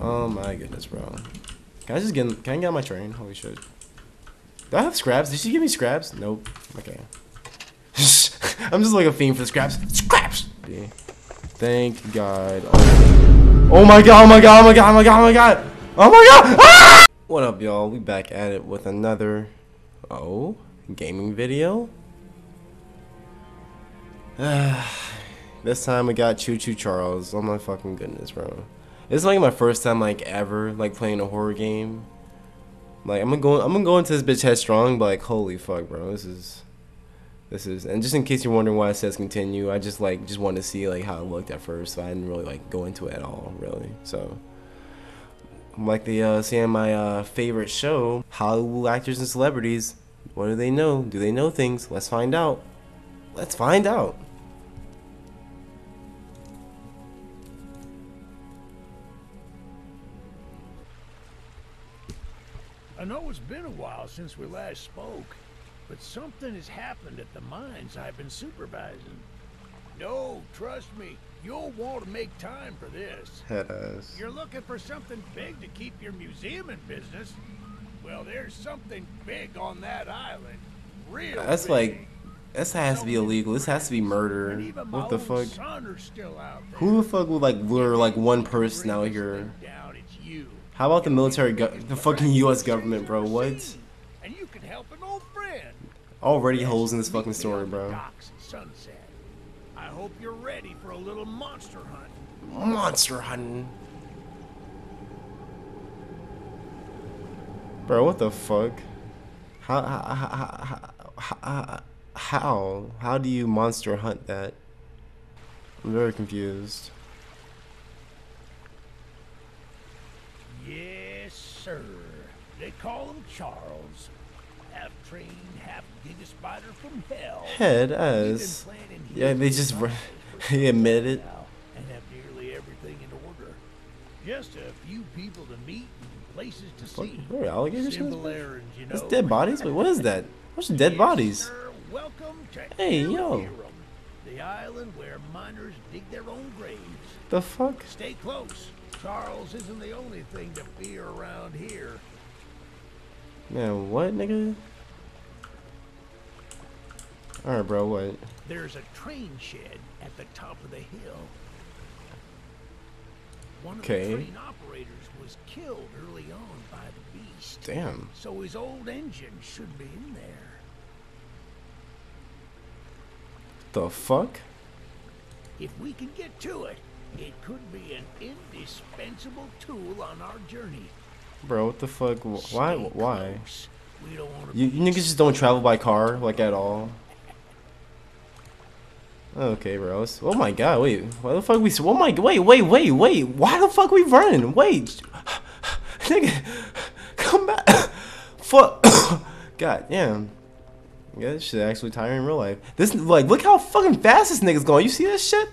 Oh my goodness, bro. Can I just get can I get on my train? Holy shit. Do I have scraps? Did she give me scraps? Nope. Okay. I'm just like a fiend for the scraps. Scraps! Thank God. Oh. oh my god, oh my god, oh my god, oh my god, oh my god! Oh my god! Ah! What up, y'all? We back at it with another, oh, gaming video? this time we got Choo Choo Charles. Oh my fucking goodness, bro. It's like my first time like ever like playing a horror game. Like I'm gonna go I'm gonna go into this bitch headstrong, but like holy fuck, bro, this is this is and just in case you're wondering why it says continue, I just like just wanted to see like how it looked at first, so I didn't really like go into it at all, really. So like the uh saying my uh favorite show, Hollywood actors and celebrities. What do they know? Do they know things? Let's find out. Let's find out. I know it's been a while since we last spoke, but something has happened at the mines I've been supervising. No, trust me, you'll want to make time for this. Head ass. You're looking for something big to keep your museum in business? Well, there's something big on that island. Real That's big. like this has to be illegal. This has to be murder. What the fuck? son are still out there. Who the fuck would like lure like one person out here? Down, it's you. How about the military, go- the fucking U.S. government, bro? What? And you can help an old friend. Already holes in this fucking story, bro. docks at sunset. I hope you're ready for a little monster hunt. Monster hunting. Bro, what the fuck? How how how how how, how do you monster hunt that? I'm very confused. Yes, sir. They call him Charles. Half trained, half giga spider from hell. Head as yeah, they just he admitted it. and have nearly everything in order. Just a few people to meet and places to Fuck, see. are alligators? Errands, you know. That's dead bodies. Wait, what is that? What's dead Yes, bodies? sir. Welcome to Hey, yo. The island where miners dig their own graves. The fuck? Stay close. Charles isn't the only thing to fear around here. Man, what, nigga? Alright, bro, what? There's a train shed at the top of the hill. One of the train operators was killed early on by the beast. Damn. So his old engine should be in there. The fuck? If we can get to it, it could be an indispensable tool on our journey. Bro, what the fuck? Why? Why? We don't want to You, you niggas just don't travel by car, like, at all? Okay, bro. Oh my god, wait. Why the fuck we... Oh my... Wait, wait, wait, wait. Why the fuck we running? Wait. Nigga. Come back. Fuck. god damn. Yeah, this shit actually tiring in real life. This, like, look how fucking fast this nigga's going. You see this shit?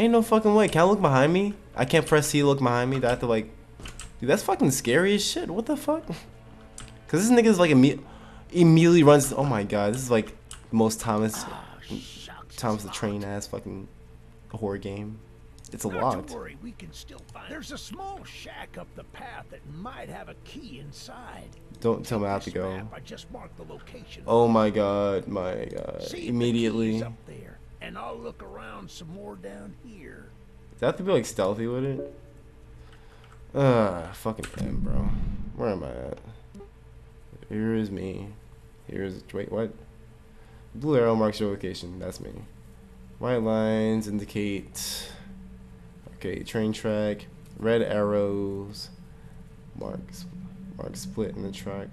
Ain't no fucking way. Can I look behind me? I can't press C to look behind me. Do I have to, like... Dude, that's fucking scary as shit. What the fuck? Cause this nigga's like imme- immediately runs. Oh my god, this is like the most Thomas oh, Shucks, Thomas the. Train ass fucking horror game. It's a Not to worry, we can still find. There's a small shack up the path that might have a key inside. Don't tell me I have to go. map, I just marked the location. Oh my god, my god. See Immediately. up there, and I'll look around some more down here. Do I have to be like stealthy with it? Uh, fucking M, bro. Where am I at? Here is me. Here's wait, what? Blue arrow marks your location. That's me. White lines indicate. Okay, train track. Red arrows marks mark split in the track.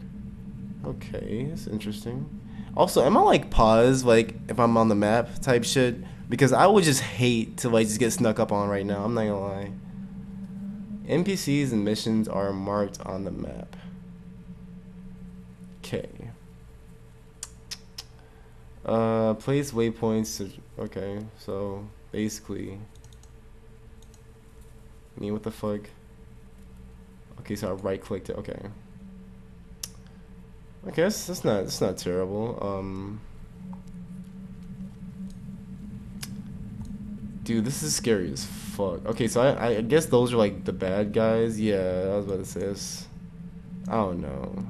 Okay, that's interesting. Also, am I like pause like if I'm on the map type shit? Because I would just hate to like just get snuck up on right now. I'm not gonna lie. NPCs and missions are marked on the map. Okay. Uh, place waypoints. To, okay, so basically, I mean, what the fuck? Okay, so I right clicked it. Okay. Okay, that's, that's not that's not terrible. Um. Dude, this is scary as fuck. Okay, so I, I guess those are like the bad guys. Yeah, I was about to say this. I don't know.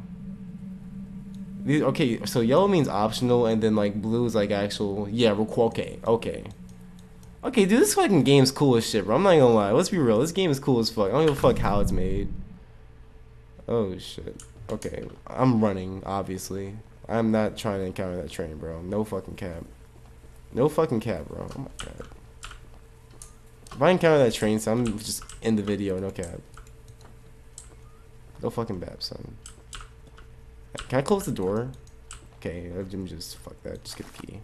These, okay, so yellow means optional, and then like blue is like actual. Yeah, okay, okay. Okay, dude, this fucking game's cool as shit, bro. I'm not gonna lie. Let's be real. This game is cool as fuck. I don't give a fuck how it's made. Oh shit. Okay, I'm running. Obviously, I'm not trying to encounter that train, bro. No fucking cab. No fucking cab, bro. Oh my god. If I encounter that train, so I'm just in the video. No cab. No fucking bab, son. Can I close the door? Okay, uh, let me just fuck that. Just get the key.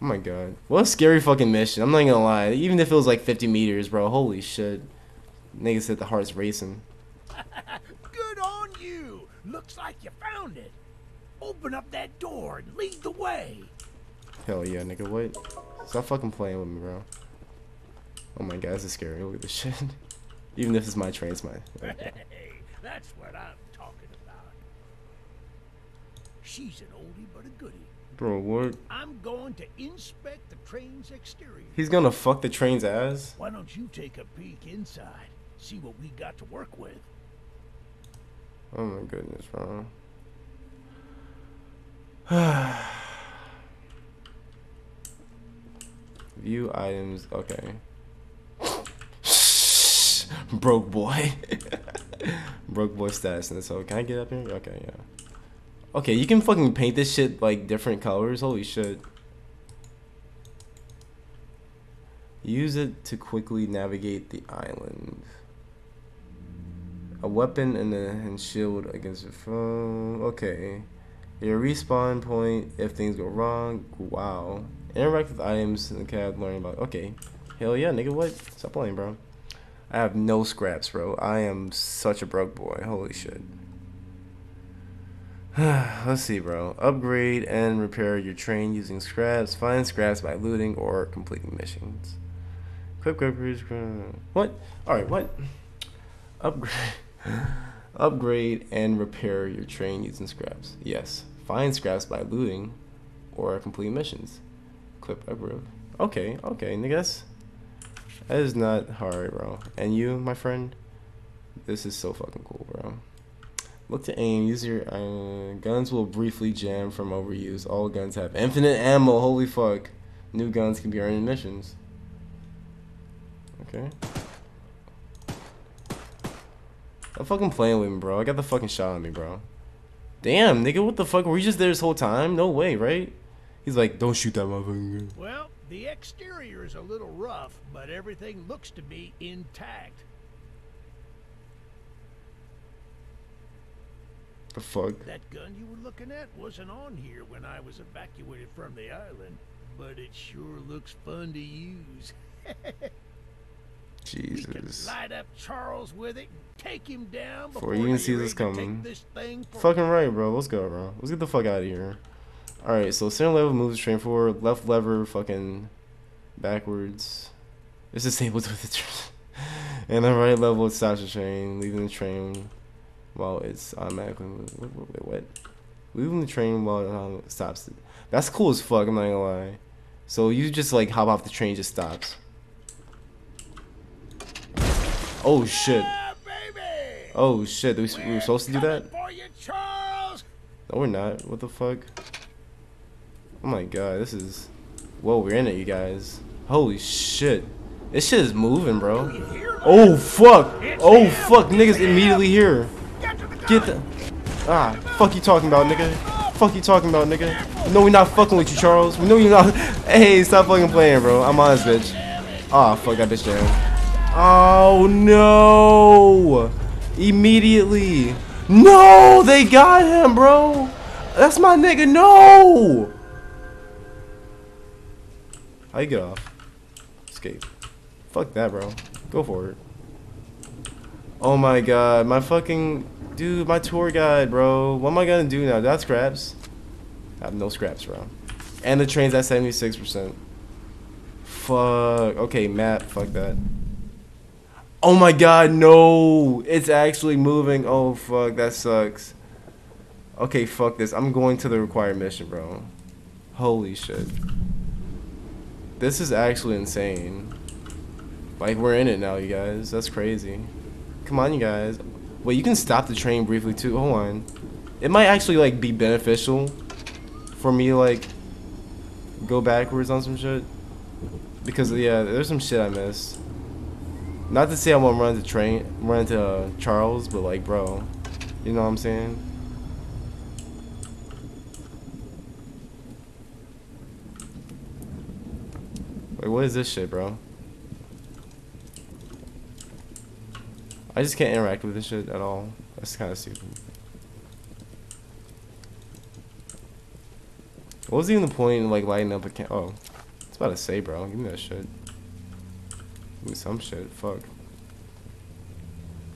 Oh my god. What a scary fucking mission. I'm not gonna lie. Even if it was like 50 meters, bro. Holy shit. Nigga said the heart's racing. You. Looks like you found it. Open up that door and lead the way. Hell yeah, nigga. What? Stop fucking playing with me, bro. Oh my god, this is scary. Look at this shit. Even if it's my train, it's my. Hey, that's what I'm talking about. She's an oldie but a goodie. Bro, what? I'm going to inspect the train's exterior. He's gonna fuck the train's ass? Why don't you take a peek inside? See what we got to work with. Oh my goodness, bro. View items. Okay. Broke boy. Broke boy status this hole. Can I get up here? Okay, yeah. Okay, you can fucking paint this shit like different colors. Holy shit. Use it to quickly navigate the island. A weapon and a and shield against your phone. Okay. Your respawn point if things go wrong. Wow. Interact with items in the cab, learning about. Okay. Hell yeah, nigga, what? Stop playing, bro. I have no scraps, bro. I am such a broke boy. Holy shit. Let's see, bro. Upgrade and repair your train using scraps. Find scraps by looting or completing missions. What? Alright, what? Upgrade. Upgrade and repair your train using scraps. Yes. Find scraps by looting or complete missions. Clip upgrade. Okay, okay, niggas. That is not hard, bro. And you, my friend? This is so fucking cool, bro. Look to aim. Use your uh, guns will briefly jam from overuse. All guns have infinite ammo. Holy fuck. New guns can be earned in missions. Okay. I'm fucking playing with me, bro. I got the fucking shot on me, bro. Damn, nigga, what the fuck? Were you just there this whole time? No way, right? He's like, don't shoot that motherfucker. Well, the exterior is a little rough, but everything looks to be intact. The fuck? That gun you were looking at wasn't on here when I was evacuated from the island, but it sure looks fun to use. Jesus. Light up Charles with it take him down before, you even see this coming. This Fucking right, bro. Let's go, bro. Let's get the fuck out of here. Alright, so center level moves the train forward, left lever fucking backwards. It's disabled with the train. and the right level stops the train, leaving the train while it's automatically wait, wait, what? Leaving the train while it stops it. That's cool as fuck, I'm not gonna lie. So you just like hop off the train just stops. Oh shit. Oh shit, we, we were supposed to do that? No we're not. What the fuck? Oh my god, this is... Whoa, we're in it, you guys. Holy shit. This shit is moving, bro. Oh, fuck. Oh, fuck. Niggas immediately here. Get the... Ah, fuck you talking about, nigga. Fuck you talking about, nigga. No, we're not fucking with you, Charles. We know you're not... Hey, stop fucking playing, bro. I'm on this bitch. Ah, oh, fuck that bitch down. Oh, no. Immediately. No, they got him, bro. That's my nigga. No. How you get off? Escape. Fuck that, bro. Go for it. Oh my god, my fucking... Dude, my tour guide, bro. What am I gonna do now? That's scraps. I have no scraps, bro. And the train's at 76%. Fuck. Okay, map. Fuck that. Oh my god, no! It's actually moving. Oh, fuck. That sucks. Okay, fuck this. I'm going to the required mission, bro. Holy shit. this is actually insane. Like we're in it now, you guys. That's crazy. Come on, you guys. Wait, you can stop the train briefly too. Hold on. It might actually like be beneficial for me like go backwards on some shit. Because yeah, there's some shit I missed. Not to say I want to run into train, run into uh, Charles, but like, bro, you know what I'm saying? Like, what is this shit, bro? I just can't interact with this shit at all. That's kind of stupid. What was even the point in like lighting up a can? Oh, it's about to say, bro. Give me that shit. Me some shit. Fuck.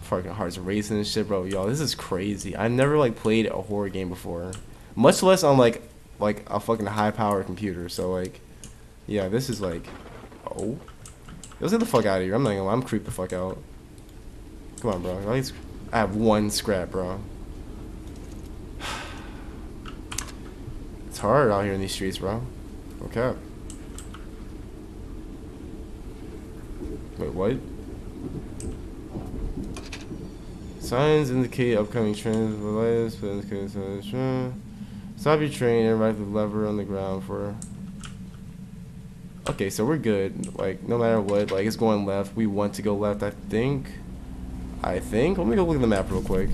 Fucking hearts racing and shit, bro. Y'all, this is crazy. I've never like played a horror game before, much less on like like a fucking high power computer. So like, yeah, this is like, oh, let's get the fuck out of here. I'm not gonna. I'm creeped the fuck out. Come on, bro. At least I have one scrap, bro. It's hard out here in these streets, bro. Okay. Wait, what? Signs indicate upcoming trains. Train. Stop your train and ride the lever on the ground for. Okay, so we're good. Like, no matter what, like, it's going left. We want to go left, I think. I think. Let me go look at the map real quick.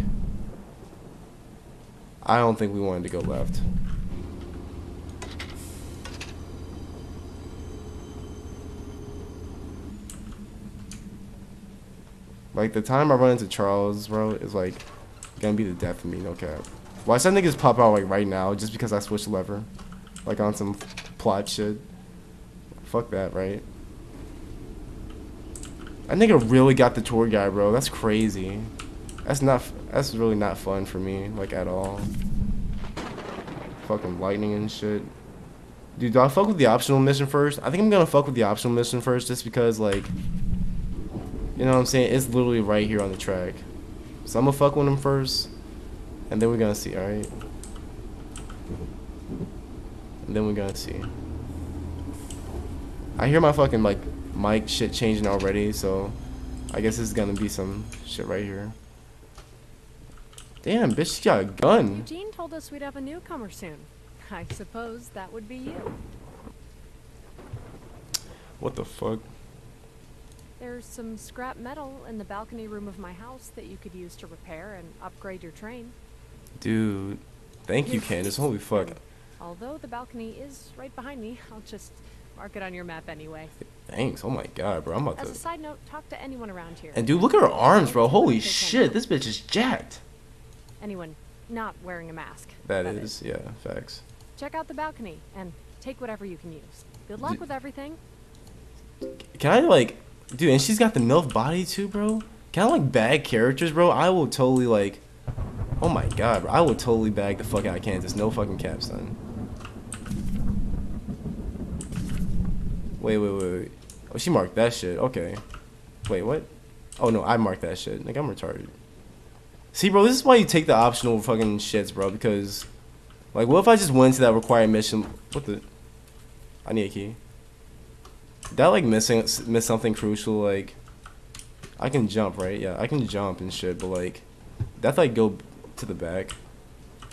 I don't think we wanted to go left. Like the time I run into Charles, bro, is like gonna be the death of me, no cap. Why some niggas pop out like right now just because I switched lever? Like on some plot shit. Fuck that, right? That nigga really got the tour guy, bro. That's crazy. That's not. That's really not fun for me, like at all. Fucking lightning and shit. Dude, do I fuck with the optional mission first? I think I'm gonna fuck with the optional mission first, just because like you know what I'm saying? It's literally right here on the track. So I'm gonna fuck with him first. And then we're gonna see, alright? And then we're gonna see. I hear my fucking like mic shit changing already, so I guess this is gonna be some shit right here. Damn, bitch, she got a gun. Eugene told us we'd have a newcomer soon. I suppose that would be you. What the fuck? There's some scrap metal in the balcony room of my house that you could use to repair and upgrade your train. Dude, thank you, Candace. Holy fuck. Although the balcony is right behind me, I'll just mark it on your map anyway. Thanks. Oh my god, bro. I'm about As to. a side note, talk to anyone around here. And dude, look at her arms, bro. Holy shit, this bitch is jacked. Anyone not wearing a mask. That is, yeah, facts. Check out the balcony and take whatever you can use. Good luck with everything. Can I like, dude? And she's got the milf body too, bro. Kind of like bag characters, bro? I will totally like. Oh my god, bro. I will totally bag the fuck out of Kansas. No fucking cap, son. Wait, wait, wait, wait. Oh, she marked that shit. Okay. Wait, what? Oh no, I marked that shit. Like I'm retarded. See, bro, this is why you take the optional fucking shits, bro. Because, like, what if I just went to that required mission? What the? I need a key. I like missing miss something crucial? Like, I can jump, right? Yeah, I can jump and shit, but like, that's like go to the back.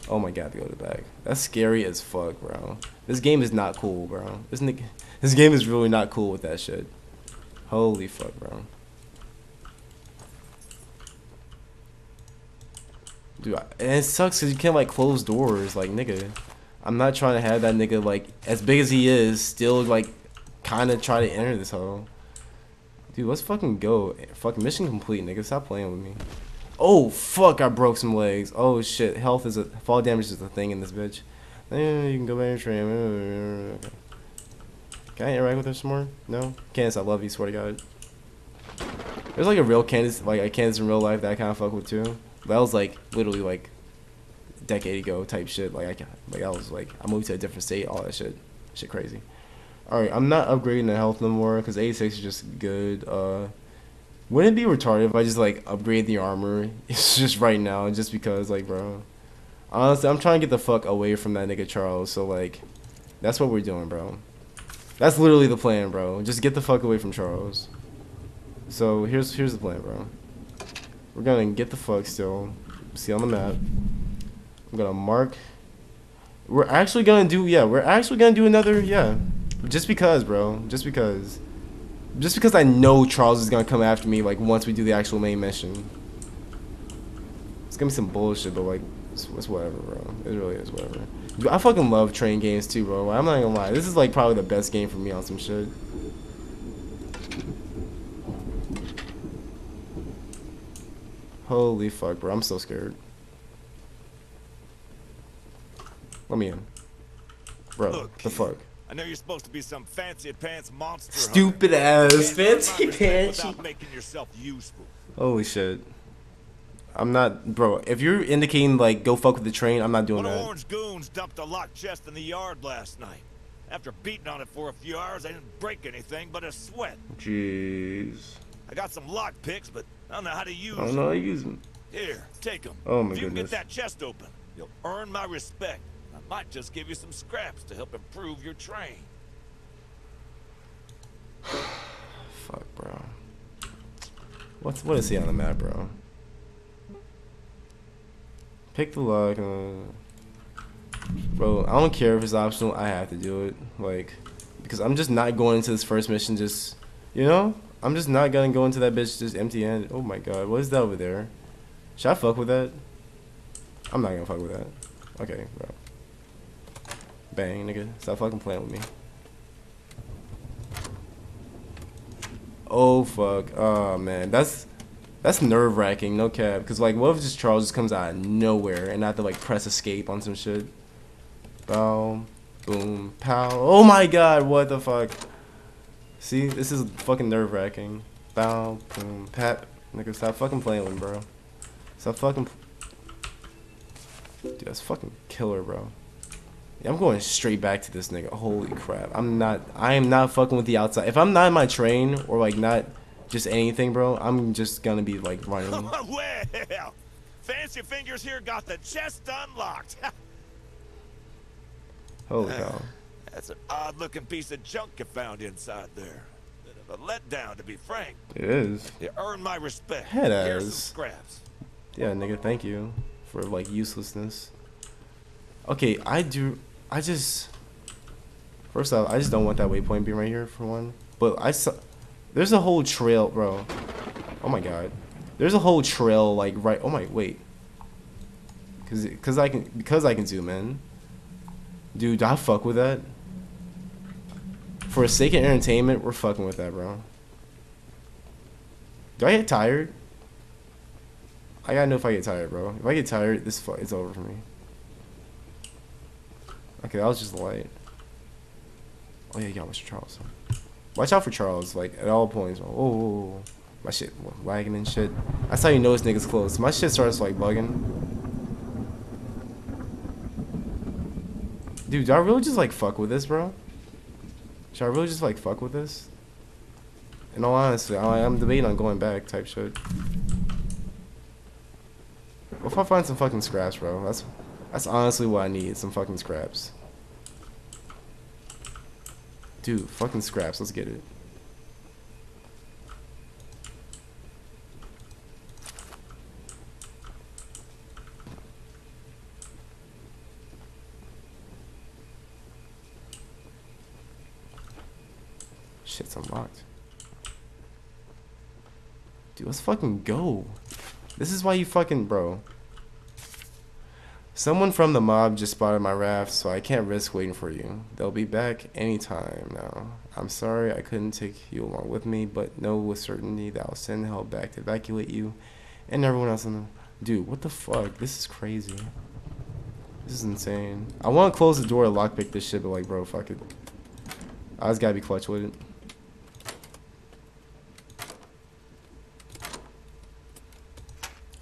Oh my god, go to the back. That's scary as fuck, bro. This game is not cool, bro. This nick, this game is really not cool with that shit. Holy fuck, bro. Dude, and it sucks because you can't like close doors, like nigga. I'm not trying to have that nigga like as big as he is, still like kind of try to enter this hole. Dude, let's fucking go. Fucking mission complete, nigga. Stop playing with me. Oh fuck! I broke some legs. Oh shit! Health is a fall damage is a thing in this bitch. Eh, you can go back and train. Can I interact with her some more? No. Candace, I love you. Swear to God. There's like a real Candace, like a Candace in real life that I kind of fuck with too. That was like literally like decade ago type shit. Like I ca- like I was like I moved to a different state, all that shit, shit crazy. All right, I'm not upgrading the health no more because 86 is just good. Uh, wouldn't it be retarded if I just like upgrade the armor? It's just right now, just because like, bro. Honestly, I'm trying to get the fuck away from that nigga Charles. So like, that's what we're doing, bro. That's literally the plan, bro. Just get the fuck away from Charles. So here's here's the plan, bro. We're gonna get the fuck still. See on the map. I'm gonna mark. We're actually gonna do yeah. We're actually gonna do another yeah. Just because, bro. Just because. Just because I know Charles is gonna come after me like once we do the actual main mission. It's gonna be some bullshit, but like it's, it's whatever, bro. It really is whatever. Dude, I fucking love train games too, bro. I'm not gonna lie. This is like probably the best game for me on some shit. Holy fuck, bro. I'm so scared. Let me in. Bro, Look, the fuck? I know you're supposed to be some fancy pants monster. Stupid hunter. ass You can't earn my fancy respect pants. Without making yourself useful. Holy shit. I'm not, bro. If you're indicating like go fuck with the train, I'm not doing One of that. Orange goons dumped a locked chest in the yard last night. After beating on it for a few hours, I didn't break anything but a sweat. Jeez. I got some lock picks, but I don't know how to use I don't them. know. I use. Here, take them. Oh, my if you can goodness. get that chest open, you'll earn my respect. I might just give you some scraps to help improve your train. Fuck, bro. What's what is he on the map, bro? Pick the lock. Uh, bro, I don't care if it's optional. I have to do it. Like, because I'm just not going into this first mission. Just, you know, I'm just not gonna go into that bitch just empty handed. Oh my god, what is that over there? Should I fuck with that? I'm not gonna fuck with that. Okay, bro. Bang, nigga. Stop fucking playing with me. Oh fuck. Oh man, that's that's nerve wracking. No cap. Cause like, what if just Charles just comes out of nowhere and I have to like press escape on some shit? Bow, boom, pow. Oh my god, what the fuck? See, this is fucking nerve wracking. Bow, boom, pat. Nigga, stop fucking playing with me, bro. Stop fucking. Dude, that's fucking killer, bro. I'm going straight back to this nigga. Holy crap. I'm not I am not fucking with the outside. If I'm not in my train or like not just anything, bro, I'm just gonna be like running. well, Fancy Fingers here got the chest unlocked. Holy cow. That's an odd-looking piece of junk you found inside there. Bit of a letdown, to be frank. It is. You earned my respect. Head Here's some scraps. Yeah, nigga, thank you for like uselessness. Okay, I do I just First off, I just don't want that waypoint being right here for one. But I saw there's a whole trail, bro. Oh my god. There's a whole trail like right Oh my wait. Cuz cuz I can because I can zoom in. Dude, I fuck with that. For a sake of entertainment, we're fucking with that, bro. Do I get tired? I gotta know if I get tired, bro. If I get tired, this fu- it's over for me. Okay, that was just light. Oh yeah, gotta watch Charles. Watch out for Charles, like at all points. Oh, my shit lagging and shit. That's how you know this nigga's close. My shit starts like bugging. Dude, do I really just like fuck with this, bro? Should I really just like fuck with this? In all honesty, I, I'm debating on going back type shit. What if I find some fucking scraps, bro? That's that's honestly what I need. Some fucking scraps. Dude, fucking scraps. Let's get it. Shit's unlocked. Dude, let's fucking go. This is why you fucking bro. Someone from the mob just spotted my raft, so I can't risk waiting for you. They'll be back anytime now. I'm sorry I couldn't take you along with me, but know with certainty that I'll send help back to evacuate you and everyone else in the Dude, what the fuck? This is crazy. This is insane. I want to close the door and lockpick this shit, but like, bro, fuck it. I just gotta be clutch with it.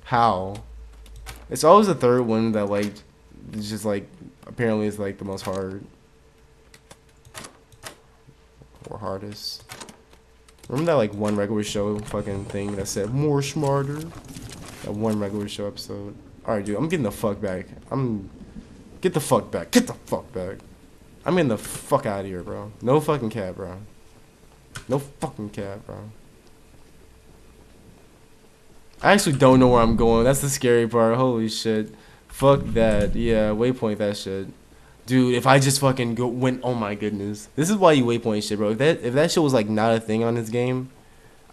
How? It's always the third one that like it's just like apparently is like the most hard or hardest. Remember that like one regular show fucking thing that said more smarter? That one regular show episode. Alright dude, I'm getting the fuck back. I'm get the fuck back. Get the fuck back. I'm getting the fuck out of here, bro. No fucking cab, bro. No fucking cab, bro. I actually don't know where I'm going. That's the scary part. Holy shit. Fuck that. Yeah, waypoint that shit. Dude, if I just fucking go went oh my goodness. This is why you waypoint shit, bro. If that if that shit was like not a thing on this game,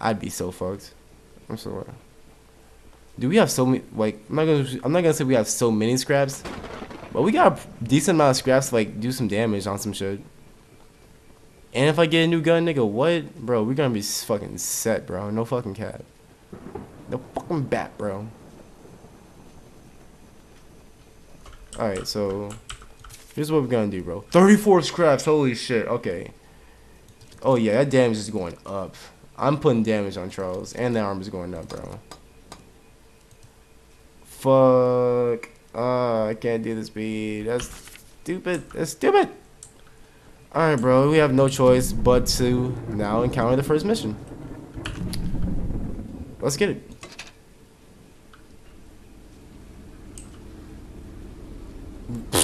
I'd be so fucked. I'm so Do we have so many like I'm not gonna I'm not gonna say we have so many scraps, but we got a decent amount of scraps to like do some damage on some shit. And if I get a new gun, nigga, what? Bro, we're gonna be fucking set, bro. No fucking cap. No fucking bat, bro. Alright, so here's what we're gonna do, bro. 34 scraps, holy shit. Okay. Oh yeah, that damage is going up. I'm putting damage on Charles, and the arm is going up, bro. Fuck. Uh, I can't do the speed. That's stupid. That's stupid. Alright, bro. We have no choice but to now encounter the first mission. Let's get it.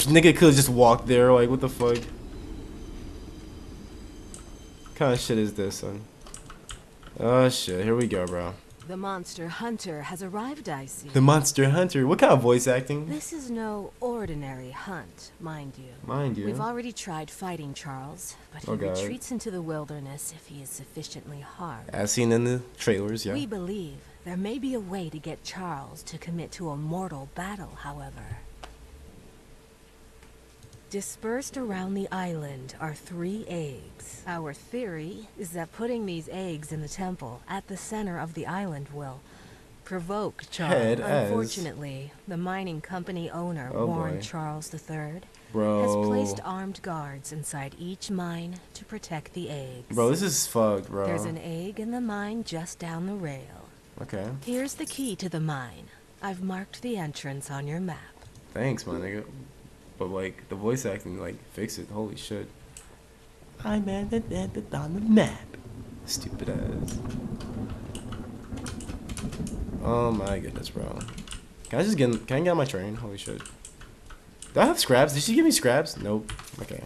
Nigga could have just walked there. Like, what the fuck? What kind of shit is this, son? Oh shit, here we go, bro. The monster hunter has arrived, I see. The monster hunter? What kind of voice acting? This is no ordinary hunt, mind you. Mind you. We've already tried fighting Charles, but he Oh, retreats into the wilderness if he is sufficiently harmed. As seen in the trailers, yeah. We believe there may be a way to get Charles to commit to a mortal battle, however. Dispersed around the island are three eggs. Our theory is that putting these eggs in the temple at the center of the island will provoke Charles. Head as- Unfortunately, the mining company owner, Oh, Warren boy. Charles III, Bro. has placed armed guards inside each mine to protect the eggs. Bro, this is fucked, bro. There's an egg in the mine just down the rail. Okay. Here's the key to the mine. I've marked the entrance on your map. Thanks, my nigga. But like the voice acting, like fix it. Holy shit. I'm at the, at the on the map. Stupid ass. Oh my goodness, bro. Can I just get? Can I get on my train? Holy shit. Do I have scraps? Did she give me scraps? Nope. Okay.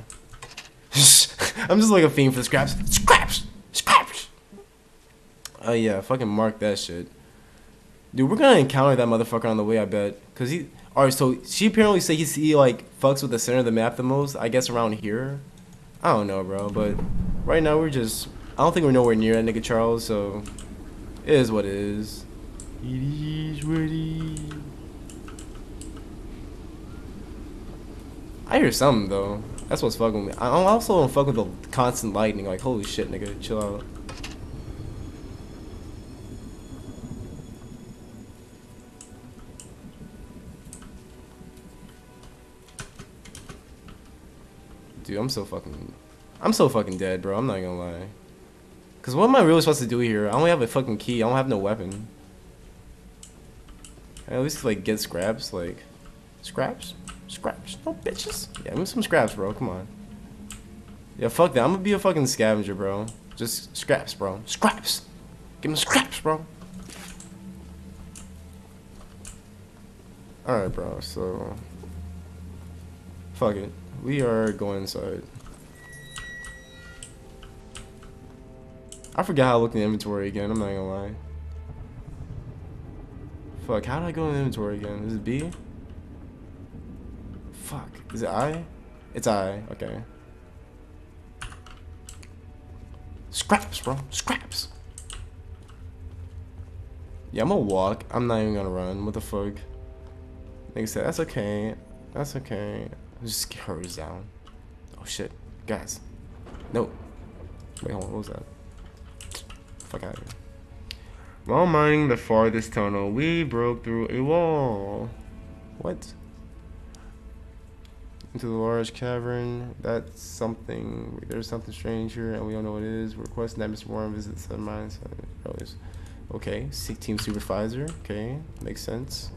I'm just like a fiend for scraps. Scraps. Scraps. Oh yeah, fucking mark that shit. Dude, we're gonna encounter that motherfucker on the way, I bet. Cause he. Alright, so she apparently say he, he like fucks with the center of the map the most. I guess around here. I don't know, bro. But right now we're just. I don't think we're nowhere near that nigga Charles. So it is what it is. It is what it is. I hear something though. That's what's fucking with me. I I also don't fuck with the constant lightning. Like holy shit, nigga, chill out. Dude, I'm so fucking, I'm so fucking dead, bro. I'm not gonna lie. Cause what am I really supposed to do here? I only have a fucking key. I don't have no weapon. I at least like get scraps, like scraps, scraps. No bitches. Yeah, give me some scraps, bro. Come on. Yeah, fuck that. I'm gonna be a fucking scavenger, bro. Just scraps, bro. Scraps. Give me scraps, bro. Alright, bro. So, fuck it. We are going inside. I forgot how to look in the inventory again. I'm not gonna lie. Fuck, how did I go in the inventory again? Is it B? Fuck. Is it I? It's I. Okay. Scraps, bro. Scraps. Yeah, I'm gonna walk. I'm not even gonna run. What the fuck? Nigga said, that's okay. That's okay. Just get hers down. Oh shit. Guys. No. Wait, hold on. What was that? Fuck out of here. While mining the farthest tunnel, we broke through a wall. What? Into the large cavern. That's something. There's something strange here, and we don't know what it is. We're requesting that Mr. Warren visit the mines. Okay, Seek Team Supervisor. Okay, makes sense.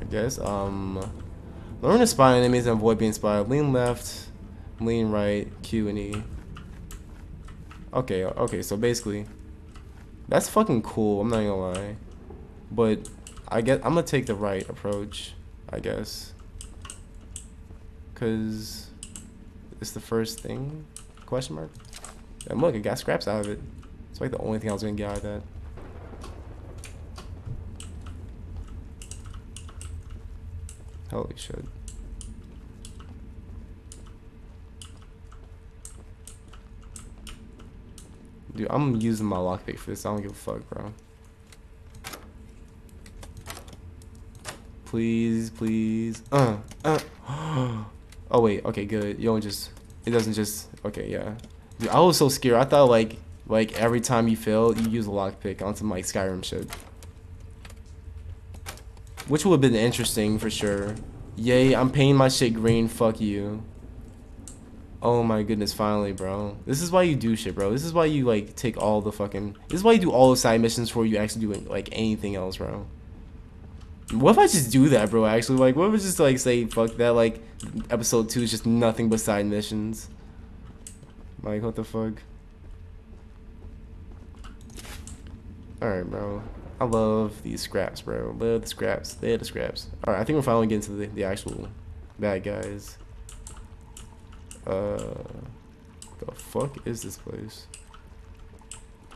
I guess. Um, learn to spy enemies and avoid being spied. Lean left, lean right, Q and E. Okay, okay. So basically, that's fucking cool. I'm not gonna lie, but I get I'm gonna take the right approach. I guess. Cause It's the first thing? Question mark? And look, it got scraps out of it. It's like the only thing I was gonna get out of that. Holy shit. Dude, I'm using my lockpick for this. I don't give a fuck, bro. Please, please. Uh, uh. oh, wait. Okay, good. You don't just... It doesn't just... Okay, yeah. Dude, I was so scared. I thought, like, like every time you fail, you use a lockpick on some, like, Skyrim shit. Which would have been interesting, for sure. Yay, I'm painting my shit green. Fuck you. Oh my goodness, finally, bro. This is why you do shit, bro. This is why you, like, take all the fucking... This is why you do all the side missions before you actually do, like, anything else, bro. What if I just do that, bro, actually? Like, what if I just, like, say, fuck that, like, episode 2 is just nothing but side missions? Like, what the fuck? Alright, bro. I love these scraps, bro. Love the scraps. They the scraps. Alright, I think we're finally getting to the, the actual bad guys. Uh, the fuck is this place?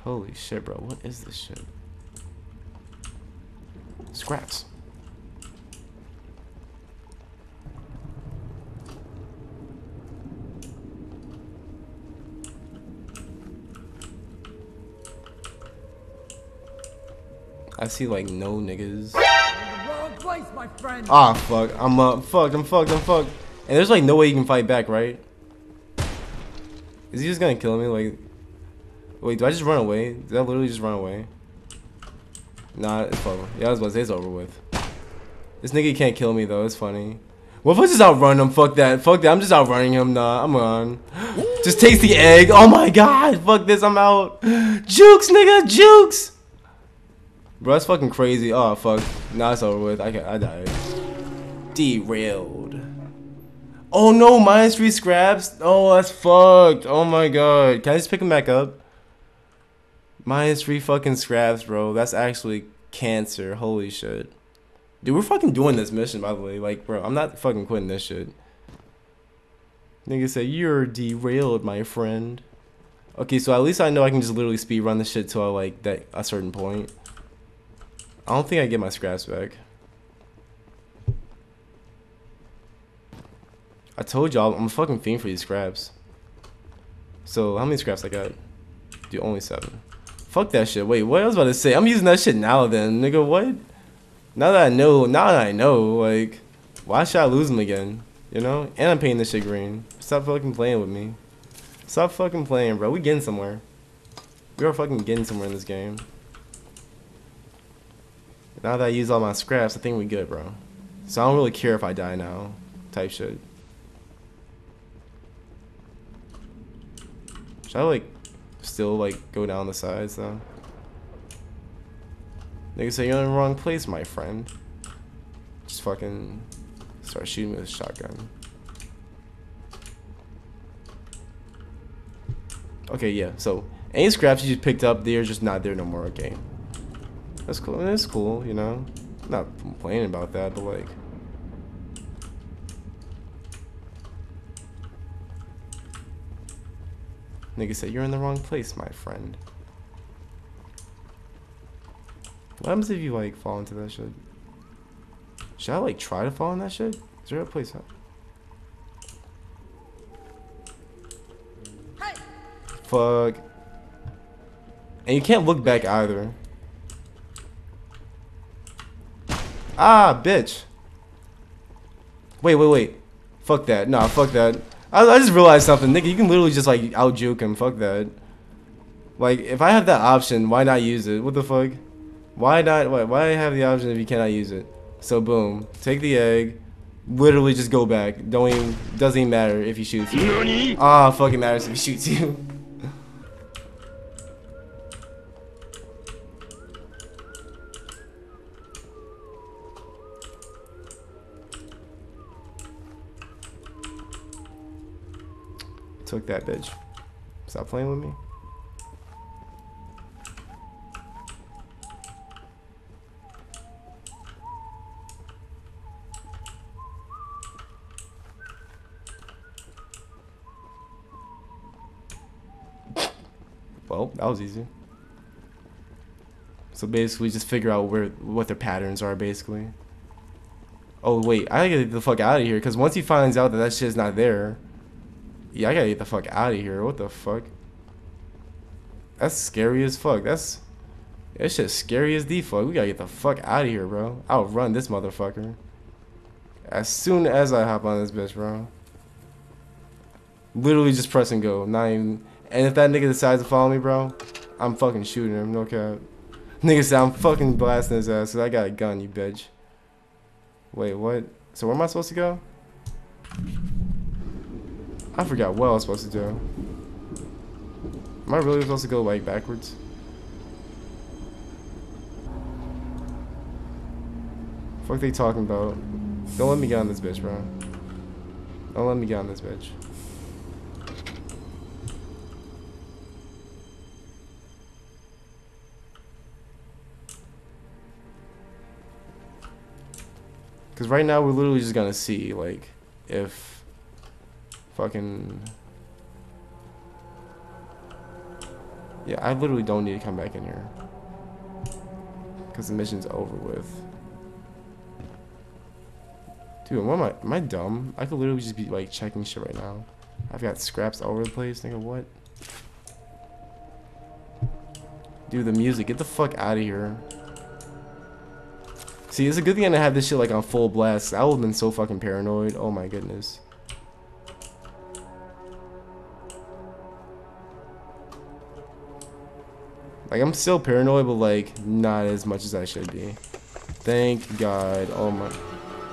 Holy shit, bro. What is this shit? Scraps. I see like no niggas. Wrong place, my friend. Ah, fuck. I'm uh, fucked. I'm fucked. I'm fucked. And there's like no way you can fight back, right? Is he just gonna kill me? Like, wait, do I just run away? Did I literally just run away? Nah, it's over. Yeah, I was about to say it's over with. This nigga can't kill me though. It's funny. What if I just outrun him? Fuck that. Fuck that. I'm just outrunning him. Nah, I'm on. Just taste the egg. Oh my god. Fuck this. I'm out. Jukes, nigga. Jukes. Bro, that's fucking crazy. Oh, fuck. Nah, it's over with. I, can't. I died. Derailed. Oh no, minus three scraps. Oh, that's fucked. Oh my god. Can I just pick him back up? Minus three fucking scraps, bro. That's actually cancer. Holy shit. Dude, we're fucking doing this mission, by the way. Like, bro, I'm not fucking quitting this shit. Nigga said, you're derailed, my friend. Okay, so at least I know I can just literally speed run the shit till I, uh, like, that a certain point. I don't think I get my scraps back. I told y'all, I'm a fucking fiend for these scraps. So, how many scraps I got? Dude, only seven. Fuck that shit. Wait, what I was about to say? I'm using that shit now then, nigga, what? Now that I know, now that I know, like, why should I lose them again? You know? And I'm painting this shit green. Stop fucking playing with me. Stop fucking playing, bro. We getting somewhere. We are fucking getting somewhere in this game. Now that I use all my scraps, I think we good, bro. So I don't really care if I die now. Type shit. Should I, like, still, like, go down the sides, though? Nigga say you're in the wrong place, my friend. Just fucking start shooting me with a shotgun. Okay, yeah, so any scraps you just picked up, they're just not there no more, okay. That's cool, that's cool, you know. I'm not complaining about that, but like... Nigga said, you're in the wrong place, my friend. What happens if you, like, fall into that shit? Should I, like, try to fall in that shit? Is there a place? Hey. Fuck. And you can't look back either. Ah, bitch. Wait, wait, wait. Fuck that. Nah, fuck that. I, I just realized something. Nigga, you can literally just, like, out-juke him. Fuck that. Like, if I have that option, why not use it? What the fuck? Why not? Why, why have the option if you cannot use it? So, boom. Take the egg. Literally just go back. Don't even... Doesn't even matter if he shoots you. Ah, fucking matters if he shoots you. took that bitch. Stop playing with me. Well, that was easy. So basically, just figure out where what their patterns are, basically. Oh wait, I gotta get the fuck out of here, cause once he finds out that that shit's not there, yeah, I gotta get the fuck out of here. What the fuck? That's scary as fuck. That's that shit's scary as the fuck. We gotta get the fuck out of here, bro. I'll run this motherfucker. As soon as I hop on this bitch, bro. Literally just press and go. Not even. And if that nigga decides to follow me, bro, I'm fucking shooting him. No cap. Nigga said I'm fucking blasting his ass. Cause I got a gun, you bitch. Wait, what? So where am I supposed to go? I forgot what I was supposed to do. Am I really supposed to go like backwards? What Fuck they talking about? Don't let me get on this bitch, bro. Don't let me get on this bitch. Because right now we're literally just gonna see, like, if fucking... Yeah, I literally don't need to come back in here. Because the mission's over with. Dude, what am I, am I dumb? I could literally just be, like, checking shit right now. I've got scraps all over the place, nigga, what? Dude, the music, get the fuck out of here. See, it's a good thing I have this shit like on full blast. I would have been so fucking paranoid. Oh my goodness. Like, I'm still paranoid, but like, not as much as I should be. Thank God. Oh my.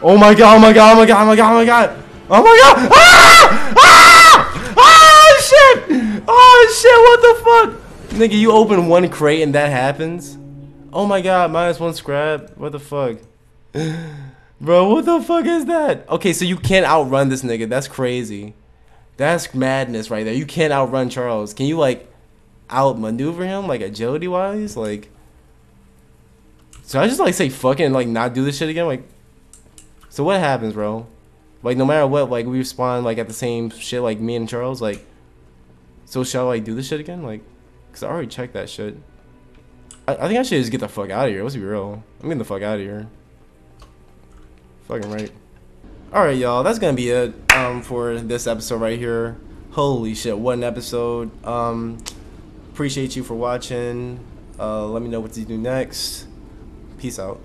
Oh my God, oh my God, oh my God, oh my God, oh my God. Oh my God. Ah! Ah! Ah! Shit! Oh shit, what the fuck? Nigga, you open one crate and that happens? Oh my god, minus one scrap. What the fuck? Bro, what the fuck is that? Okay, so you can't outrun this nigga. That's crazy. That's madness right there. You can't outrun Charles. Can you like outmaneuver him like agility wise? Like So I just like say fucking like not do this shit again? Like So what happens, bro? Like no matter what, like we spawn like at the same shit like me and Charles, like so shall I do this shit again? Like cause I already checked that shit. I, I think I should just get the fuck out of here. Let's be real. I'm getting the fuck out of here. Fucking right. Alright, y'all. That's gonna be it um, for this episode right here. Holy shit, what an episode. Um, appreciate you for watching. Uh, let me know what to do next. Peace out.